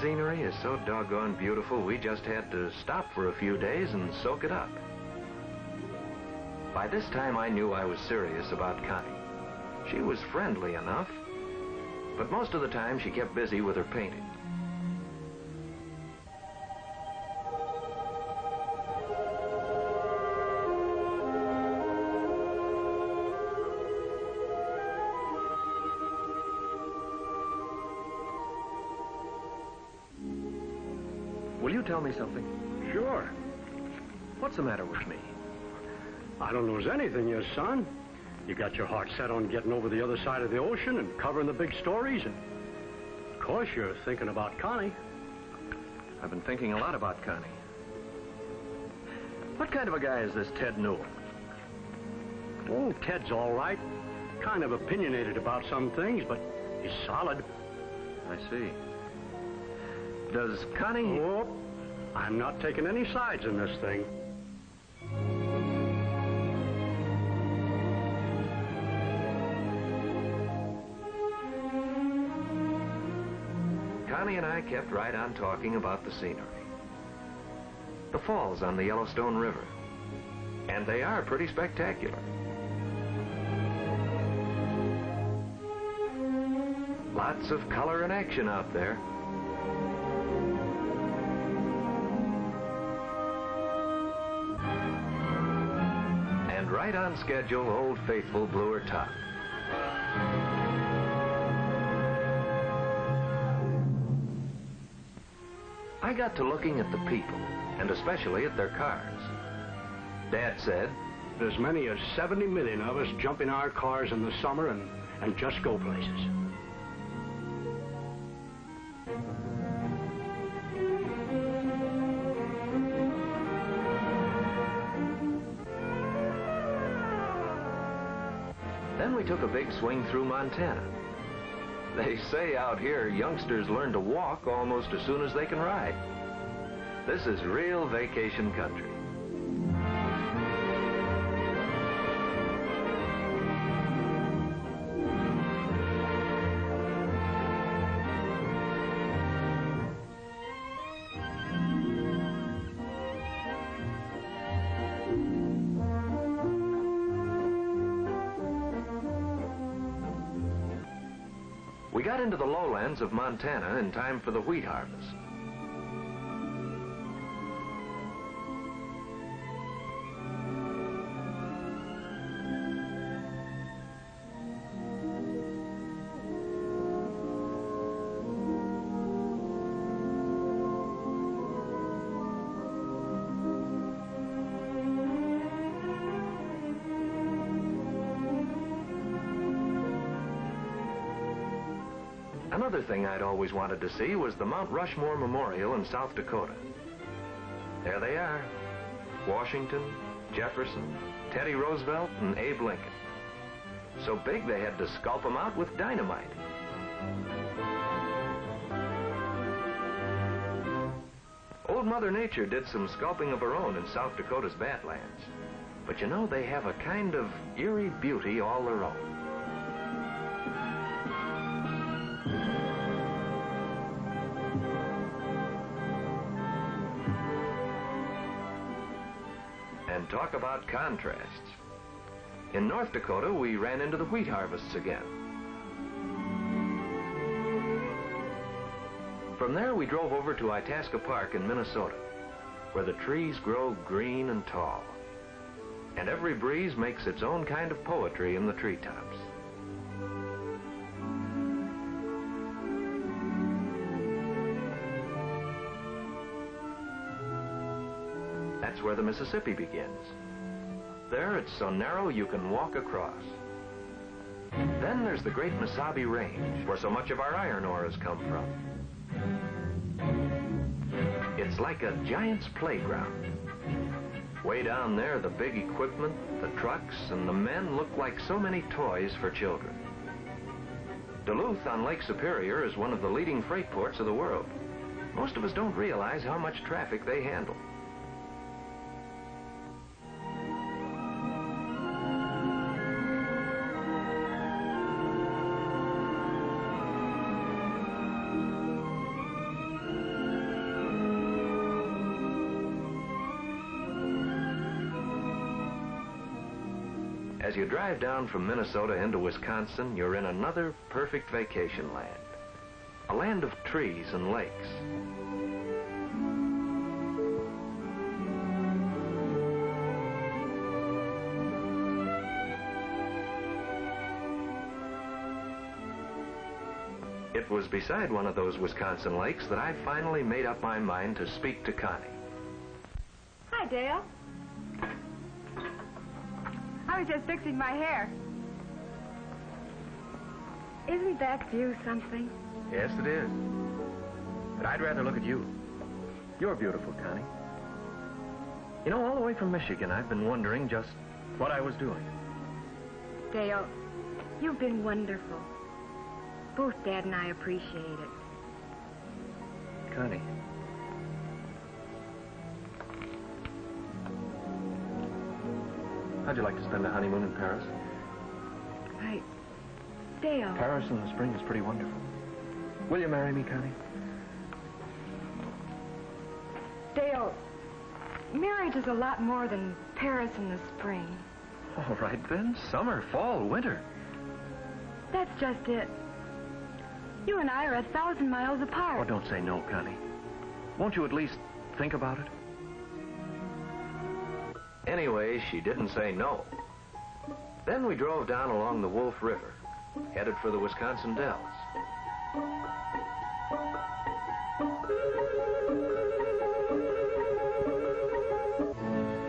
scenery is so doggone beautiful, we just had to stop for a few days and soak it up. By this time, I knew I was serious about Connie. She was friendly enough, but most of the time she kept busy with her painting. Will you tell me something? Sure. What's the matter with me? I don't lose anything, you son. You got your heart set on getting over the other side of the ocean and covering the big stories, and of course you're thinking about Connie. I've been thinking a lot about Connie. What kind of a guy is this Ted Newell? Oh, Ted's all right. Kind of opinionated about some things, but he's solid. I see. Does Connie... Oh, I'm not taking any sides in this thing. Connie and I kept right on talking about the scenery. The falls on the Yellowstone River. And they are pretty spectacular. Lots of color and action out there. Right on schedule, Old Faithful blew her top. I got to looking at the people, and especially at their cars. Dad said, There's many as 70 million of us jump in our cars in the summer and, and just go places. Then we took a big swing through Montana. They say out here youngsters learn to walk almost as soon as they can ride. This is real vacation country. Got into the lowlands of Montana in time for the wheat harvest. Another thing I'd always wanted to see was the Mount Rushmore Memorial in South Dakota. There they are. Washington, Jefferson, Teddy Roosevelt, and Abe Lincoln. So big they had to sculpt them out with dynamite. Old Mother Nature did some sculpting of her own in South Dakota's Badlands. But you know, they have a kind of eerie beauty all their own. And talk about contrasts. In North Dakota, we ran into the wheat harvests again. From there, we drove over to Itasca Park in Minnesota, where the trees grow green and tall. And every breeze makes its own kind of poetry in the treetops. That's where the Mississippi begins. There, it's so narrow you can walk across. Then there's the great Mesabi Range, where so much of our iron ore has come from. It's like a giant's playground. Way down there, the big equipment, the trucks, and the men look like so many toys for children. Duluth on Lake Superior is one of the leading freight ports of the world. Most of us don't realize how much traffic they handle. As you drive down from Minnesota into Wisconsin, you're in another perfect vacation land. A land of trees and lakes. It was beside one of those Wisconsin lakes that I finally made up my mind to speak to Connie. Hi, Dale. I was just fixing my hair. Isn't that view something? Yes, it is. But I'd rather look at you. You're beautiful, Connie. You know, all the way from Michigan, I've been wondering just what I was doing. Dale, you've been wonderful. Both Dad and I appreciate it. Connie. How'd you like to spend a honeymoon in Paris? I... Dale. Paris in the spring is pretty wonderful. Will you marry me, Connie? Dale, marriage is a lot more than Paris in the spring. All right, then. Summer, fall, winter. That's just it. You and I are a thousand miles apart. Oh, don't say no, Connie. Won't you at least think about it? Anyway, she didn't say no. Then we drove down along the Wolf River, headed for the Wisconsin Dells.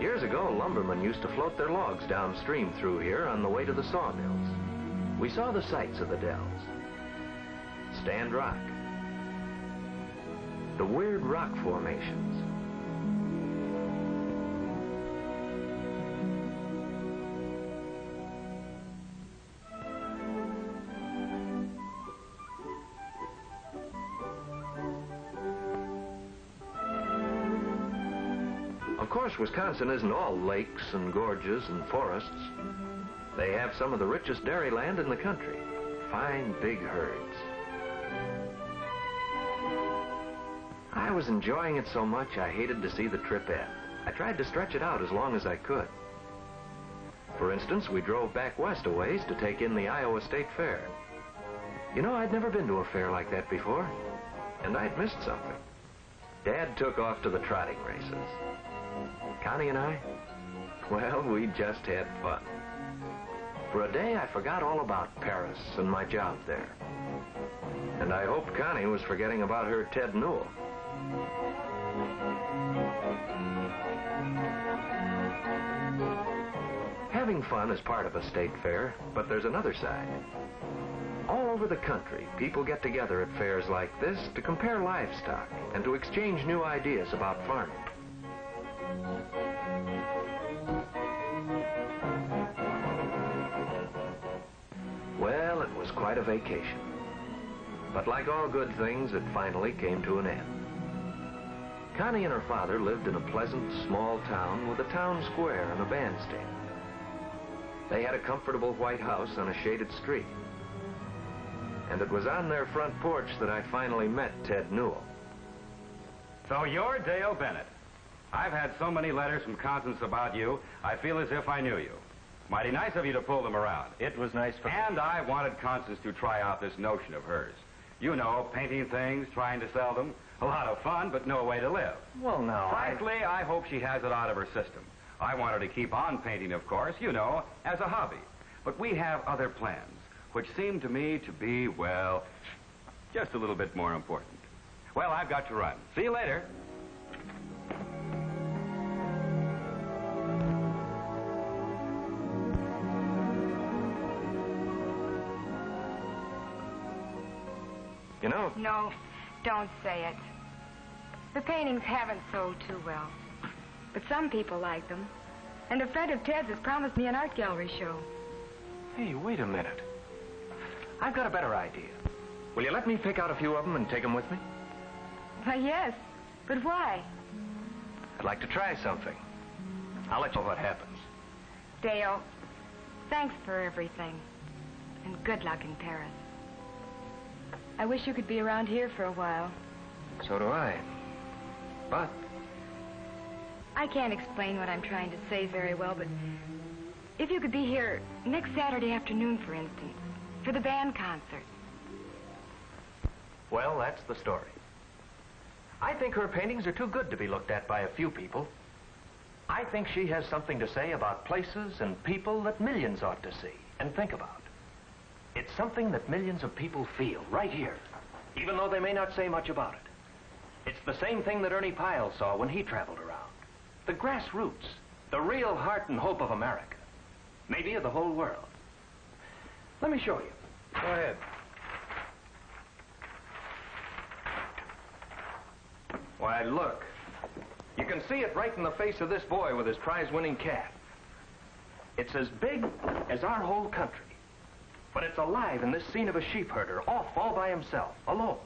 Years ago, lumbermen used to float their logs downstream through here on the way to the sawmills. We saw the sights of the Dells. Stand Rock. The weird rock formations. Course, Wisconsin isn't all lakes and gorges and forests. They have some of the richest dairy land in the country. Fine, big herds. I was enjoying it so much I hated to see the trip end. I tried to stretch it out as long as I could. For instance, we drove back west a ways to take in the Iowa State Fair. You know, I'd never been to a fair like that before, and I'd missed something. Dad took off to the trotting races. Connie and I, well, we just had fun. For a day, I forgot all about Paris and my job there. And I hoped Connie was forgetting about her Ted Newell. Having fun is part of a state fair, but there's another side. All over the country, people get together at fairs like this to compare livestock and to exchange new ideas about farming. Vacation. But like all good things, it finally came to an end. Connie and her father lived in a pleasant, small town with a town square and a bandstand. They had a comfortable white house on a shaded street. And it was on their front porch that I finally met Ted Newell. So you're Dale Bennett. I've had so many letters from Constance about you, I feel as if I knew you. Mighty nice of you to pull them around. It was nice for... And I wanted Constance to try out this notion of hers. You know, painting things, trying to sell them. A lot of fun, but no way to live. Well, now, Frankly, I hope she has it out of her system. I want her to keep on painting, of course, you know, as a hobby. But we have other plans, which seem to me to be, well, just a little bit more important. Well, I've got to run. See you later. You know, No, don't say it. The paintings haven't sold too well. But some people like them. And a friend of Ted's has promised me an art gallery show. hey, wait a minute. I've got a better idea. Will you let me pick out a few of them and take them with me? Why, yes. But why? I'd like to try something. I'll let you know what happens. Dale, thanks for everything. And good luck in Paris. I wish you could be around here for a while. So do I. But I can't explain what I'm trying to say very well, but if you could be here next Saturday afternoon, for instance, for the band concert. Well, that's the story. I think her paintings are too good to be looked at by a few people. I think she has something to say about places and people that millions ought to see and think about. It's something that millions of people feel right here, even though they may not say much about it. It's the same thing that Ernie Pyle saw when he traveled around. The grassroots, the real heart and hope of America. Maybe of the whole world. Let me show you. Go ahead. Why, look. You can see it right in the face of this boy with his prize-winning cat. It's as big as our whole country. But it's alive in this scene of a sheep herder, off all by himself, alone.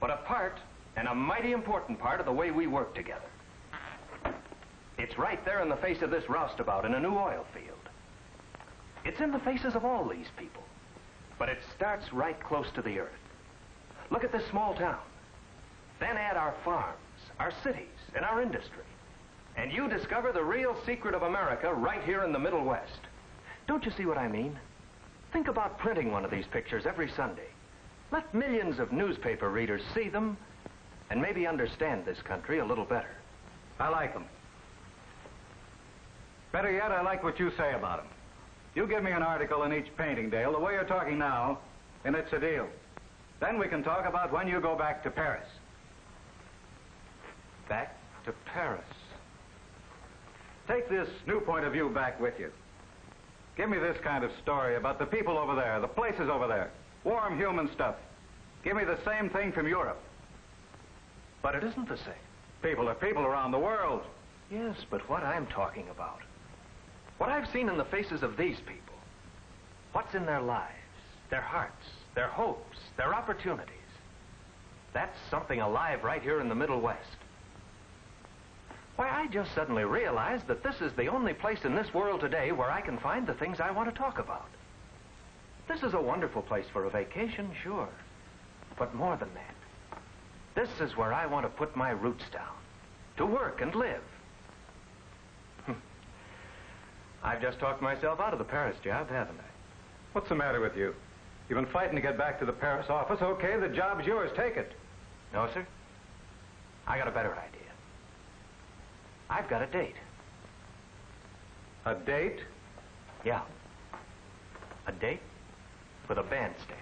But a part, and a mighty important part, of the way we work together. It's right there in the face of this roustabout in a new oil field. It's in the faces of all these people. But it starts right close to the earth. Look at this small town. Then add our farms, our cities, and our industry. And you discover the real secret of America right here in the Middle West. Don't you see what I mean? Think about printing one of these pictures every Sunday. Let millions of newspaper readers see them and maybe understand this country a little better. I like them. Better yet, I like what you say about them. You give me an article in each painting, Dale, the way you're talking now, and it's a deal. Then we can talk about when you go back to Paris. Back to Paris. Take this new point of view back with you. Give me this kind of story about the people over there, the places over there. Warm human stuff. Give me the same thing from Europe. But it isn't the same. People are people around the world. Yes, but what I'm talking about. What I've seen in the faces of these people. What's in their lives, their hearts, their hopes, their opportunities. That's something alive right here in the Middle West. Why, I just suddenly realized that this is the only place in this world today where I can find the things I want to talk about. This is a wonderful place for a vacation, sure. But more than that, this is where I want to put my roots down, to work and live. I've just talked myself out of the Paris job, haven't I? What's the matter with you? You've been fighting to get back to the Paris office. Okay, the job's yours. Take it. No, sir. I got a better idea. I've got a date. A date? Yeah. A date with a bandstand.